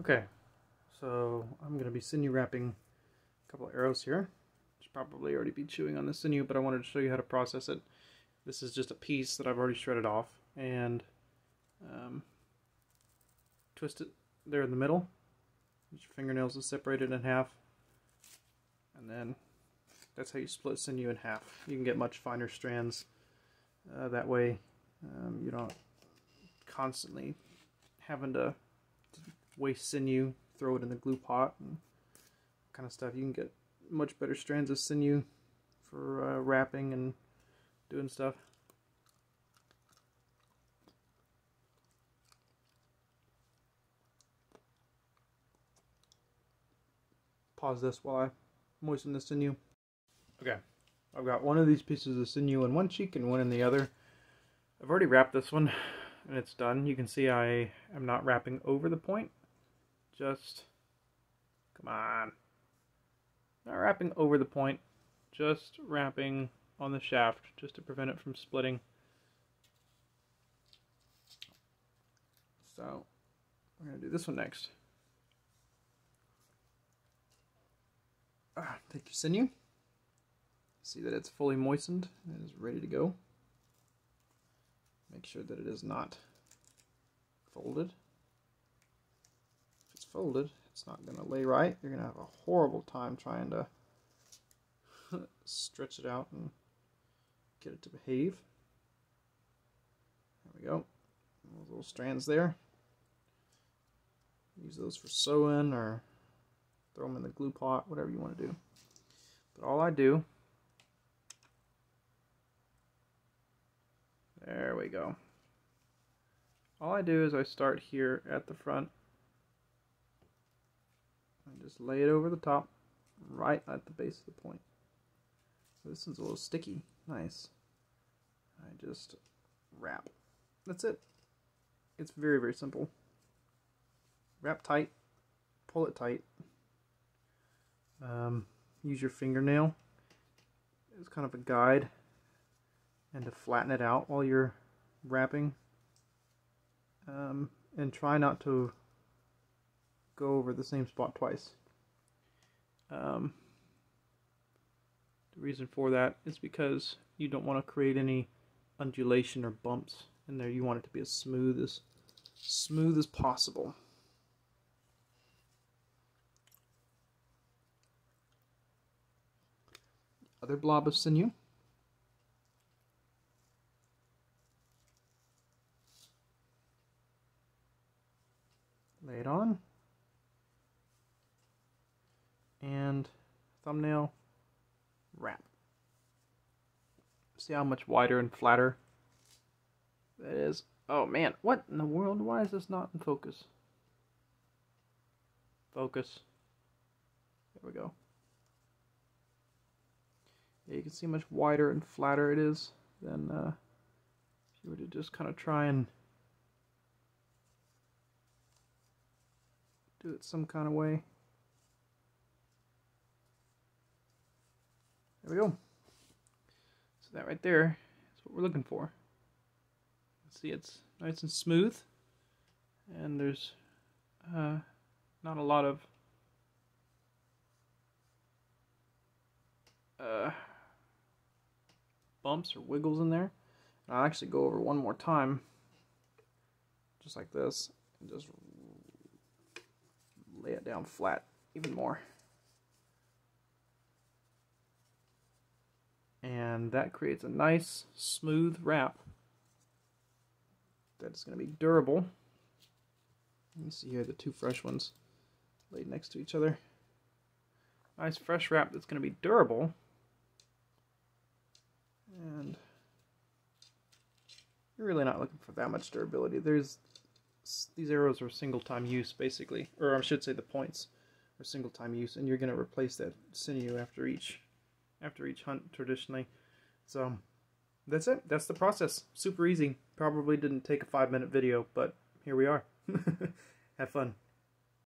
Okay, so I'm going to be sinew wrapping a couple of arrows here. Should probably already be chewing on the sinew, but I wanted to show you how to process it. This is just a piece that I've already shredded off and um, twist it there in the middle. Your fingernails are separated in half. And then that's how you split sinew in half. You can get much finer strands uh, that way. Um, you don't constantly having to waste sinew, throw it in the glue pot and kind of stuff. You can get much better strands of sinew for uh, wrapping and doing stuff. Pause this while I moisten the sinew. Okay, I've got one of these pieces of sinew in one cheek and one in the other. I've already wrapped this one and it's done. You can see I am not wrapping over the point. Just, come on. Not wrapping over the point, just wrapping on the shaft just to prevent it from splitting. So, we're going to do this one next. Ah, take your sinew. See that it's fully moistened and is ready to go. Make sure that it is not folded. Folded, it's not going to lay right. You're going to have a horrible time trying to stretch it out and get it to behave. There we go. Those little strands there. Use those for sewing or throw them in the glue pot, whatever you want to do. But all I do There we go. All I do is I start here at the front just lay it over the top right at the base of the point. This one's a little sticky. Nice. I just wrap. That's it. It's very, very simple. Wrap tight. Pull it tight. Um, use your fingernail as kind of a guide and to flatten it out while you're wrapping. Um, and try not to go over the same spot twice. Um, the reason for that is because you don't want to create any undulation or bumps in there. You want it to be as smooth as smooth as possible. Other blob of sinew. lay it on, and thumbnail wrap. See how much wider and flatter that is? Oh man, what in the world? Why is this not in focus? Focus. There we go. Yeah, you can see how much wider and flatter it is than uh, if you were to just kind of try and do it some kind of way. There we go. So that right there is what we're looking for. See, it's nice and smooth, and there's uh, not a lot of uh, bumps or wiggles in there. And I'll actually go over one more time, just like this, and just lay it down flat even more. And that creates a nice smooth wrap that's going to be durable. Let me see here the two fresh ones laid next to each other. Nice fresh wrap that's going to be durable. And you're really not looking for that much durability. There's these arrows are single time use basically, or I should say the points are single time use, and you're going to replace that sinew after each after each hunt traditionally. So that's it. That's the process. Super easy. Probably didn't take a five minute video, but here we are. Have fun.